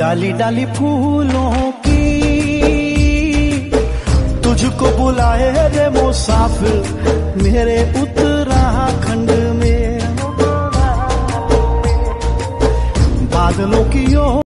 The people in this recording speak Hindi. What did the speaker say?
डाली डाली फूलों की। तुझको बुलाए रे मुसाफिर मेरे उत्तराखंड में। बादलों की ओर